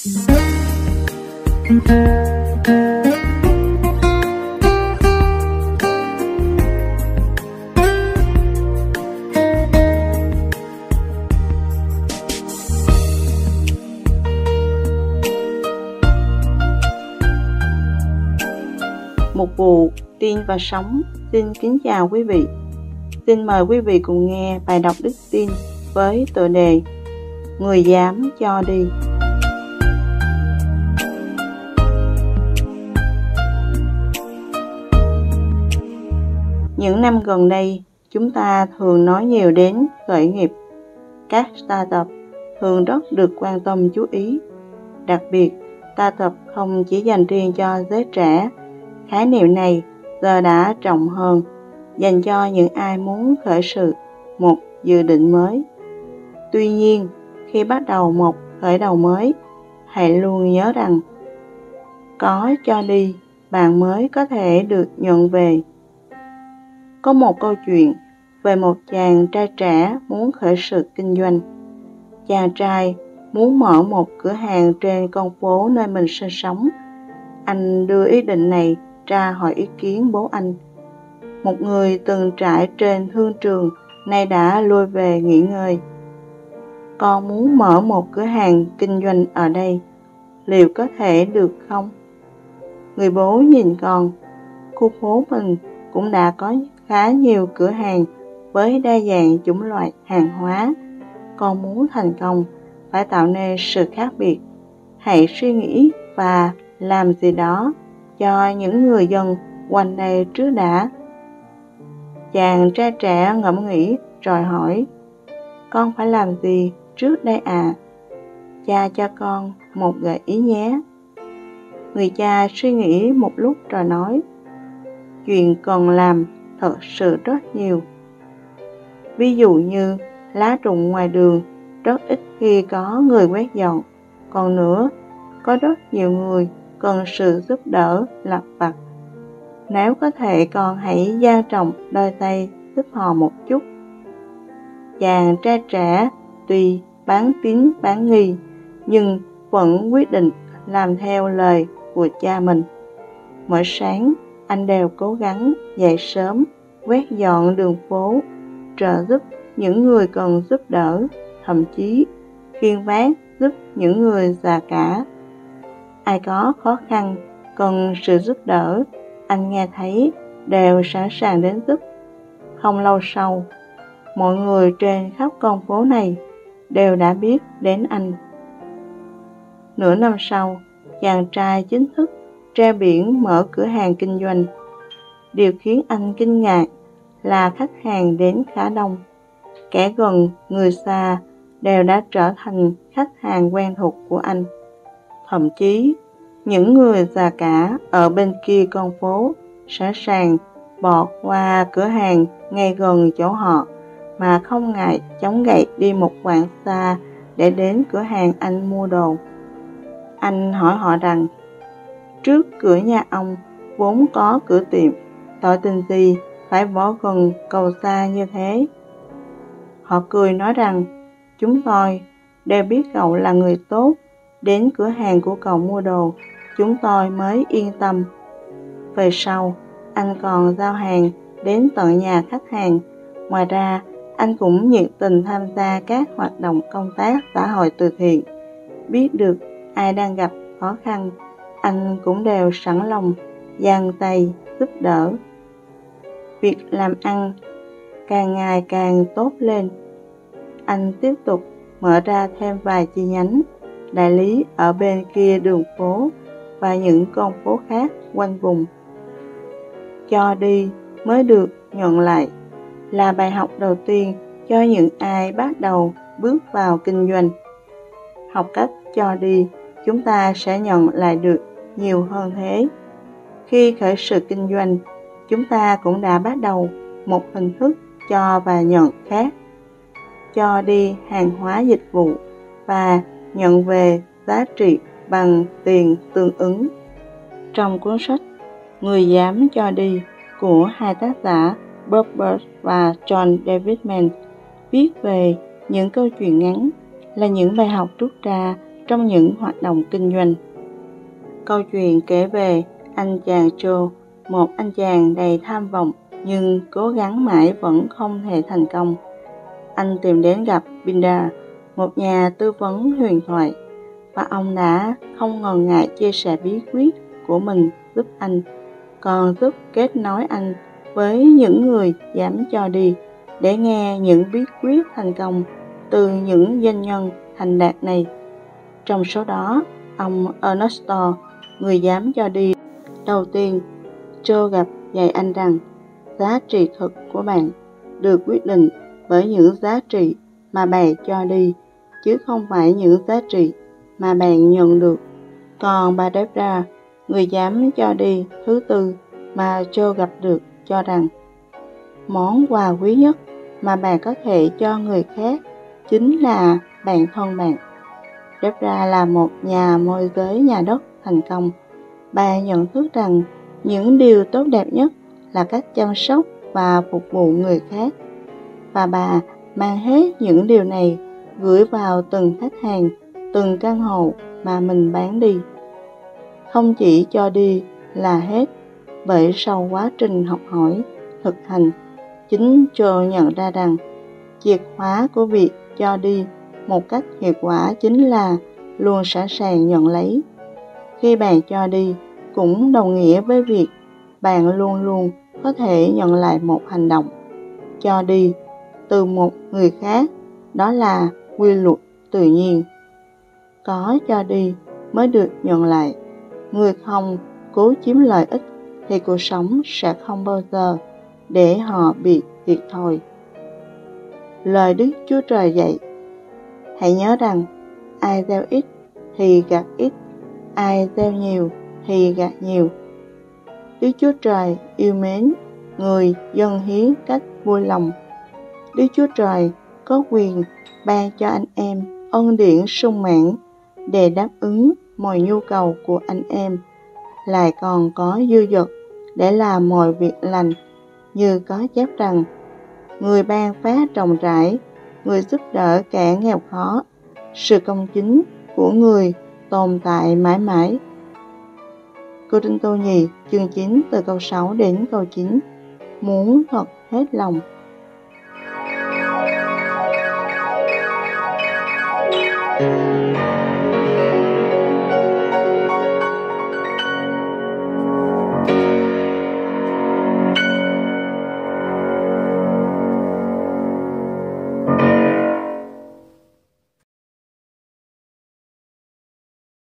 một vụ, tin và sống xin kính chào quý vị. Xin mời quý vị cùng nghe bài đọc đức tin với tựa đề người dám cho đi. Những năm gần đây, chúng ta thường nói nhiều đến khởi nghiệp. Các startup thường rất được quan tâm chú ý. Đặc biệt, startup không chỉ dành riêng cho giới trẻ. Khái niệm này giờ đã rộng hơn, dành cho những ai muốn khởi sự một dự định mới. Tuy nhiên, khi bắt đầu một khởi đầu mới, hãy luôn nhớ rằng có cho đi, bạn mới có thể được nhận về có một câu chuyện về một chàng trai trẻ muốn khởi sự kinh doanh chàng trai muốn mở một cửa hàng trên con phố nơi mình sinh sống anh đưa ý định này ra hỏi ý kiến bố anh. Một người từng trải trên thương trường nay đã lui về nghỉ ngơi. Con muốn mở một cửa hàng kinh doanh ở đây, liệu có thể được không? Người bố nhìn con, khu phố mình cũng đã có khá nhiều cửa hàng với đa dạng chủng loại hàng hóa. Con muốn thành công, phải tạo nên sự khác biệt. Hãy suy nghĩ và làm gì đó cho những người dân quanh đây trước đã. Chàng trai trẻ ngẫm nghĩ rồi hỏi, con phải làm gì trước đây à? Cha cho con một gợi ý nhé. Người cha suy nghĩ một lúc rồi nói, chuyện cần làm thật sự rất nhiều. Ví dụ như lá rụng ngoài đường rất ít khi có người quét dọn, còn nữa có rất nhiều người cần sự giúp đỡ lặt vặt. Nếu có thể con hãy giao trọng đôi tay giúp họ một chút. Chàng trai trẻ tuy bán tín bán nghi nhưng vẫn quyết định làm theo lời của cha mình. Mỗi sáng anh đều cố gắng dậy sớm quét dọn đường phố trợ giúp những người cần giúp đỡ thậm chí khiên vác giúp những người già cả ai có khó khăn, cần sự giúp đỡ, anh nghe thấy đều sẵn sàng đến giúp. Không lâu sau, mọi người trên khắp con phố này đều đã biết đến anh. Nửa năm sau, chàng trai chính thức ra biển mở cửa hàng kinh doanh. Điều khiến anh kinh ngạc là khách hàng đến khá đông. Kẻ gần, người xa đều đã trở thành khách hàng quen thuộc của anh. Thậm chí, những người già cả ở bên kia con phố sẵn sàng bỏ qua cửa hàng ngay gần chỗ họ mà không ngại chống gậy đi một quãng xa để đến cửa hàng anh mua đồ. Anh hỏi họ rằng, trước cửa nhà ông vốn có cửa tiệm, tội tình gì phải bỏ gần cầu xa như thế? Họ cười nói rằng, chúng tôi đều biết cậu là người tốt đến cửa hàng của cậu mua đồ, chúng tôi mới yên tâm. Về sau, anh còn giao hàng đến tận nhà khách hàng. Ngoài ra, anh cũng nhiệt tình tham gia các hoạt động công tác xã hội từ thiện. Biết được ai đang gặp khó khăn, anh cũng đều sẵn lòng giang tay giúp đỡ. Việc làm ăn càng ngày càng tốt lên. Anh tiếp tục mở ra thêm vài chi nhánh đại lý ở bên kia đường phố và những con phố khác quanh vùng. Cho đi mới được nhận lại là bài học đầu tiên cho những ai bắt đầu bước vào kinh doanh. Học cách cho đi, chúng ta sẽ nhận lại được nhiều hơn thế. Khi khởi sự kinh doanh, chúng ta cũng đã bắt đầu một hình thức cho và nhận khác. Cho đi hàng hóa dịch vụ và nhận về giá trị bằng tiền tương ứng. Trong cuốn sách Người dám cho đi của hai tác giả Bob Burns và John Davidman viết về những câu chuyện ngắn là những bài học rút ra trong những hoạt động kinh doanh. Câu chuyện kể về anh chàng Joe, một anh chàng đầy tham vọng nhưng cố gắng mãi vẫn không thể thành công. Anh tìm đến gặp Binda, một nhà tư vấn huyền thoại, và ông đã không ngần ngại chia sẻ bí quyết của mình giúp anh, còn giúp kết nối anh với những người dám cho đi để nghe những bí quyết thành công từ những doanh nhân thành đạt này. Trong số đó, ông Ernesto, người dám cho đi đầu tiên, Joe gặp dạy anh rằng giá trị thực của bạn được quyết định bởi những giá trị mà bạn cho đi, chứ không phải những giá trị mà bạn nhận được. Còn bà Debra, người dám cho đi thứ tư mà Joe gặp được cho rằng món quà quý nhất mà bạn có thể cho người khác chính là bạn thân bạn. Debra là một nhà môi giới nhà đất thành công. Bà nhận thức rằng những điều tốt đẹp nhất là cách chăm sóc và phục vụ người khác. Và bà mang hết những điều này gửi vào từng khách hàng, từng căn hộ mà mình bán đi. Không chỉ cho đi là hết, bởi sau quá trình học hỏi, thực hành, chính Joe nhận ra rằng chìa khóa của việc cho đi một cách hiệu quả chính là luôn sẵn sàng nhận lấy. Khi bạn cho đi, cũng đồng nghĩa với việc bạn luôn luôn có thể nhận lại một hành động cho đi từ một người khác đó là quy luật tự nhiên. Có cho đi mới được nhận lại. Người không cố chiếm lợi ích thì cuộc sống sẽ không bao giờ để họ bị thiệt thòi. Lời đức chúa trời dạy hãy nhớ rằng ai gieo ít thì gặt ít ai gieo nhiều thì gặt nhiều Đức Chúa Trời yêu mến người dân hiến cách vui lòng. Đức Chúa Trời có quyền ban cho anh em ân điển sung mãn để đáp ứng mọi nhu cầu của anh em, lại còn có dư dật để làm mọi việc lành, như có chép rằng, người ban phát rộng rãi, người giúp đỡ kẻ nghèo khó, sự công chính của người tồn tại mãi mãi. Cô Trinh Tô Nhi, chương 9 từ câu 6 đến câu 9, muốn thật hết lòng. thank you